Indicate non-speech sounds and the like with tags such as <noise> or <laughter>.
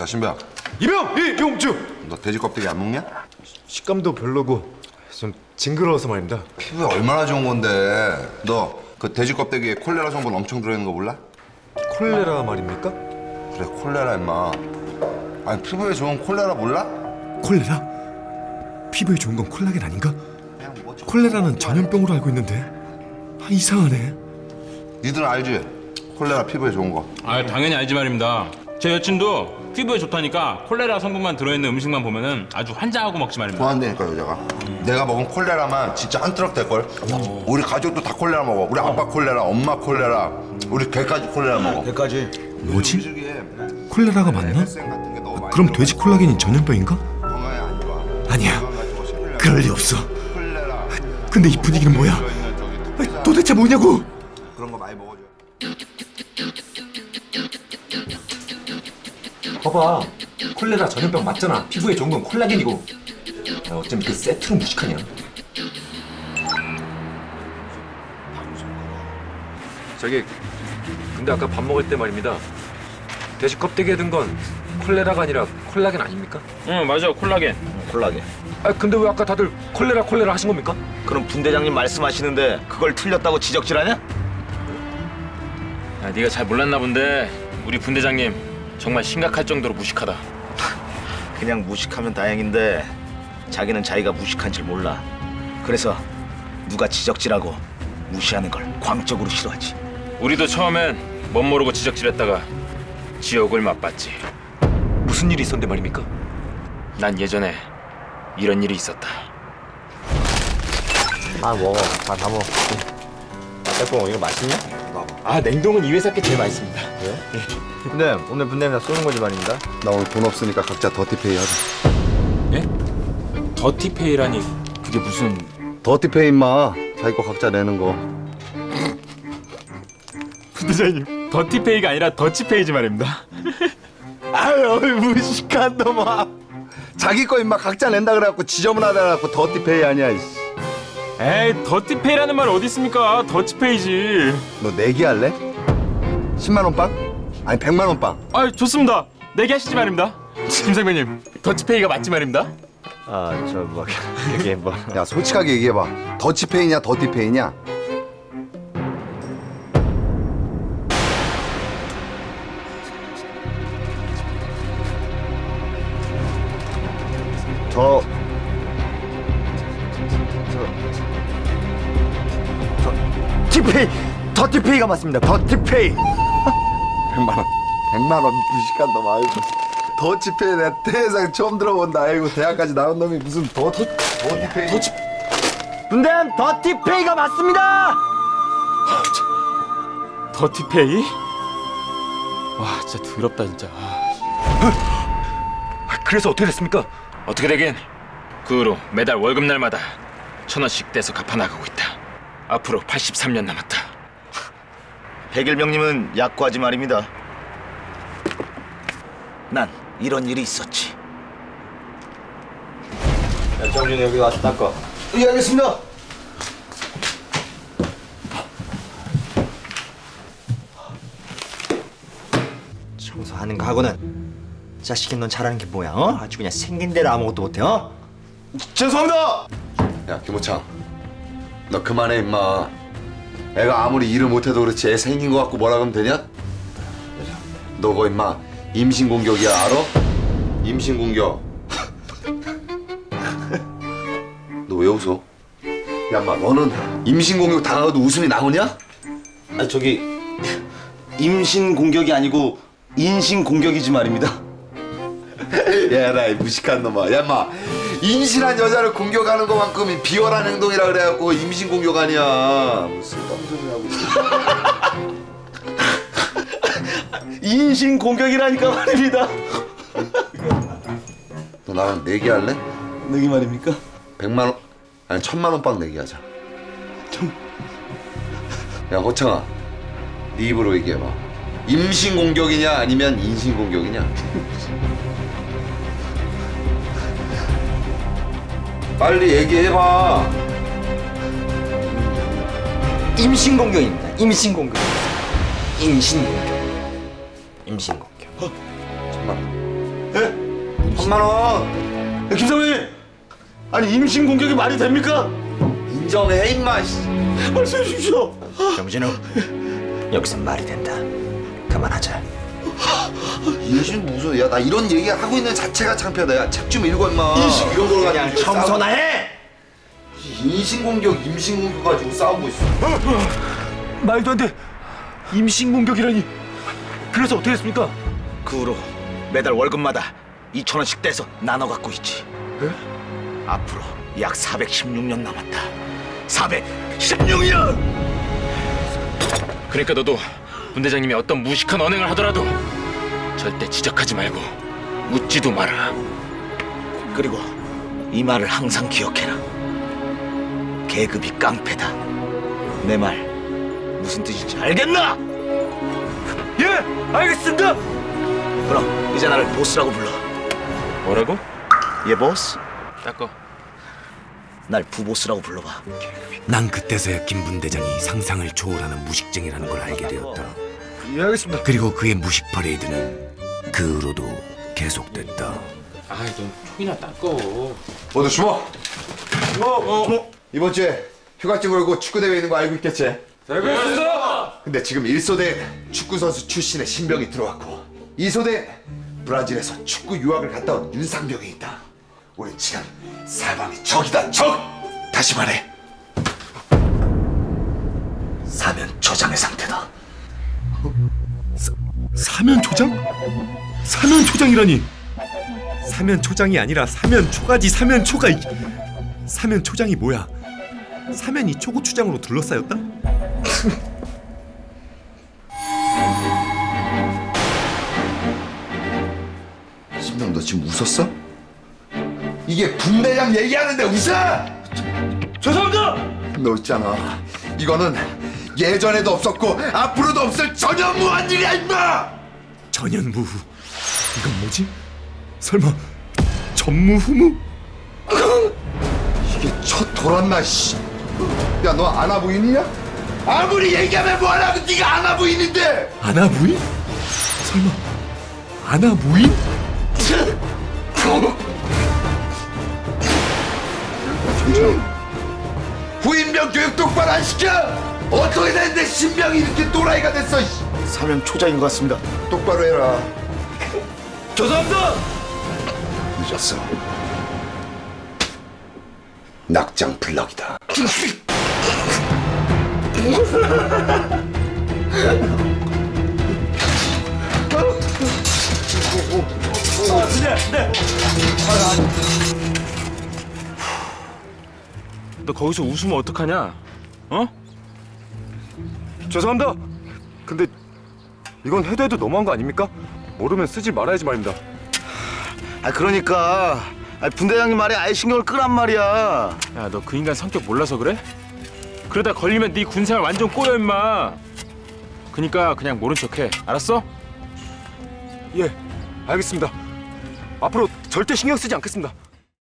야 신배야 이병! 이병주! 너 돼지 껍데기 안 먹냐? 식감도 별로고 좀 징그러워서 말입니다 피부에 얼마나 좋은 건데 너 그 돼지 껍데기에 콜레라 성분 엄청 들어있는 거 몰라? 콜레라 말입니까? 그래 콜레라 임마 아니 피부에 좋은 콜레라 몰라? 콜레라? 피부에 좋은 건 콜라겐 아닌가? 그냥 뭐 저- 콜레라는 전염병으로 알고 있는데 아 이상하네 니들은 알지? 콜레라 피부에 좋은 거 아 당연히 알지 말입니다. 제 여친도 피부에 좋다니까 콜레라 성분만 들어있는 음식만 보면은 아주 환장하고 먹지 말입니다. 좋아한다니까 여자가 내가 먹은 콜레라만 진짜 한 트럭 될걸 우리 가족도 다 콜레라 먹어 우리 아빠 콜레라 엄마 콜레라 우리 개까지 콜레라 먹어 여기까지. 뭐지? 콜레라가 맞나? 그럼. 돼지 콜라겐이 전염병인가? 건강에 안 좋아 아니야 생기려고 그럴 리 없어 콜레라 근데 이 분위기는 뭐야? 아니, 도대체 뭐냐고 봐봐 콜레라 전염병 맞잖아 피부에 좋은 건 콜라겐이고 야, 어쩜 그 세트로 무식하냐 저기 근데 아까 밥 먹을 때 말입니다 돼지 껍데기에 든 건 콜레라가 아니라 콜라겐 아닙니까? 응 맞아 콜라겐. 콜라겐. 아 근데 왜 아까 다들 콜레라 콜레라 하신 겁니까? 그럼 분대장님 말씀하시는데 그걸 틀렸다고 지적질하냐? 아, 네가 잘 몰랐나 본데 우리 분대장님 정말 심각할 정도로 무식하다. <laughs> 그냥 무식하면 다행인데 자기는 자기가 무식한 줄 몰라. 그래서 누가 지적질하고 무시하는 걸 광적으로 싫어하지. 우리도 처음엔 멋 모르고 지적질했다가 지옥을 맛봤지. 무슨 일이 있었는데 말입니까? 난 예전에 이런 일이 있었다. 아 먹어 다, 다 먹어 닭봉 이거 맛있냐? 아 냉동은 이 회사 게 제일 맛있습니다. 근데 오늘 분대장 쏘는 거지 말입니다. 나 오늘 돈 없으니까 각자 더티페이 하자. 예? 더티페이라니 그게 무슨 더티페이 임마. 자기 거 각자 내는 거. 분대장님 dirty pay가 아니라 더치페이지 말입니다. <laughs> 아유 무식한 놈아. 자기 거 임마 각자 낸다 그래갖고 지저분하다 그래갖고 dirty pay 아니야 이씨. 에이 dirty pay라는 말 어디 있습니까? 더치페이지. 너 내기 할래? 10만 원 빵? 아니 100만 원 빵. 아 좋습니다. 내기 하시지 말입니다. 김상병님 더치페이가 맞지 말입니다. 아저뭐 뭐 <laughs> 야 솔직하게 얘기해봐. 더치페이냐 더티페이냐? 티페이 더티페이가 맞습니다 더티페이 100만 원. 100만 원 무식한 놈 아이고. 더치페이 내 태상 처음 들어본다. 아이고 대학까지 나온 놈이 무슨 더티 더티페이. 더치 분대장 더티페이가 맞습니다 더티페이? 와 진짜 더럽다 진짜. 아, 그래서 어떻게 됐습니까? 어떻게 되긴 그 후로 매달 월급날마다 천 원씩 떼서 갚아 나가고 있다. 앞으로 83년 남았다. 백일병님은 약과지 말입니다. 난 이런 일이 있었지. 야 정준이 여기 와서 닦아 예, 알겠습니다. 청소하는 거 하고는 자식이 넌 잘하는 게 뭐야 어? 아주 그냥 생긴 대로 아무것도 못해 어? 죄송합니다. 야 김호창. 너 그만해 임마. 애가 아무리 일을 못해도 그렇지 애 생긴 거 갖고 뭐라 그러면 되냐? 너거 임마 임신 공격이야 알아? 임신 공격. <laughs> 너 왜 웃어? 야 인마 너는 임신 공격 당하고도 웃음이 나오냐? 아 저기 임신 공격이 아니고 인신 공격이지 말입니다. <laughs> 야나 무식한 놈아 야 인마 임신한 여자를 공격하는 것만큼이 비열한 행동이라 그래갖고 임신 공격 아니야 무슨 깜소리하고 인신 <laughs> 공격이라니까 말입니다. 너 나랑 내기할래? 내기 말입니까? 백만 원 아니 천만 원빵 내기 하자 천... 야 호창아 네 입으로 얘기해봐 임신 공격이냐 아니면 인신 공격이냐 <laughs> 빨리 얘기해봐 임신공격입니다 임신공격 임신공격 임신공격 천만 원 천만 원. 김상민 아니 임신 공격이 말이 됩니까? 인정해 임마. 씨. 말씀해 주십시오. 정진우 여기서 말이 된다. 그만하자. 임신 무슨? 야 나 이런 얘기 하고 있는 자체가 창피하다. 야 책 좀 읽어 임마. 인식 이런 걸 가지고 청소나 해. 인신 공격, 임신 공격 가지고 싸우고 있어. 말도 안 돼. 임신 공격이라니. 그래서 어떻게 했습니까? 그 후로 매달 월급마다 2천 원씩 떼서 나눠 갖고 있지. 앞으로 약 416년 남았다. 416년! 그러니까 너도 분대장님이 어떤 무식한 언행을 하더라도 절대 지적하지 말고 묻지도 마라. 그리고 이 말을 항상 기억해라. 계급이 깡패다. 내 말 무슨 뜻인지 알겠나? 예, 알겠습니다. 그럼 이제 나를 보스라고 불러. 뭐라고? 예 보스? 닦어. 날 부보스라고 불러봐. 난 그때서야 김 분대장이 상상을 초월하는 무식쟁이라는 걸 알게 되었다. 예, 알겠습니다. 그리고 그의 무식 퍼레이드는 그 후로도 계속됐다. 아이 넌 총이나 닦어. 모두 숨어. 숨어. 이번 주에 휴가증 걸고 축구 대회 있는 거 알고 있겠지? 알겠습니다. 근데 지금 1소대 축구 선수 출신의 신병이 들어왔고 2소대 브라질에서 축구 유학을 갔다 온 윤상병이 있다. 우리 지금 사방이 적이다 적. 다시 말해. 사면 초장의 상태다. 사면 초장? 사면 초장이라니. 사면 초장이 아니라 사면 초가지 사면 초가. 이- 사면 초장이 뭐야? 사면이 초고추장으로 둘러싸였다? <laughs> 신병 너 지금 웃었어? 이게 분대장 얘기하는데 웃어? 죄송합니다. 너 있잖아. 이거는 예전에도 없었고 앞으로도 없을 전혀 무한 일이야 임마. 전현무후. 이건 뭐지? 설마 전무후무? 이게 첫 돌았나 씨. 야너 아나 부인이냐? 아무리 얘기하면 뭐하라고 네가 아나 부인인데. 아나 부인? 설마 아나 부인? 부인병 교육 똑바로 안 시켜? 어떻게 됐는데 신병이 이렇게 또라이가 됐어? 씨. 사면 초장인 것 같습니다. 똑바로 해라. 죄송합니다. 늦었어. 낙장 블럭이다. 너 거기서 웃으면 어떡하냐? 어? 죄송합니다. 근데 이건 해도 해도 너무한 거 아닙니까? 모르면 쓰지 말아야지 말입니다. 아 그러니까 아, 분대장님 말에 아예 신경을 끄란 말이야. 야 너 그 인간 성격 몰라서 그래? 그러다 걸리면 네 군생활 완전 꼬여 임마. 그니까 그냥 모른 척해. 알았어? 예, 알겠습니다. 앞으로 절대 신경 쓰지 않겠습니다.